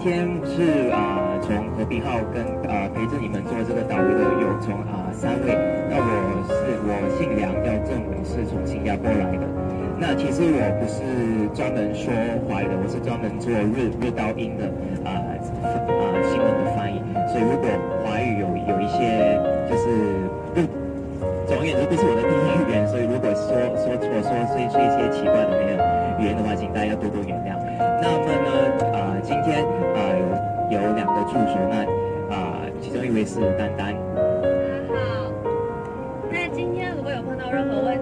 今天是啊，从和平号跟啊陪着你们做这个导游的有从啊三位，那我是我姓梁，叫郑伟，是从新加坡来的。那其实我不是专门说华语的，我是专门做日日刀音的啊啊新闻的翻译，所以如果华语有有一些就是不，总而言之不是我的第一语言，所以如果说说错说说一些奇怪的那个语言的话，请大家多多原谅。那么呢？有两个助手，那啊其中一位是丹丹。大家好，那今天如果有碰到任何问题